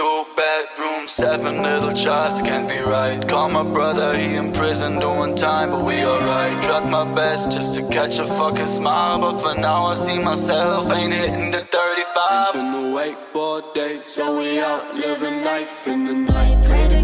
Two bedroom, seven little shots can't be right. Call my brother, he in prison doing time, but we alright. Tried my best just to catch a fucking smile, but for now I see myself ain't hitting the 35. Been awake for days. So we out living life in the night. Pretty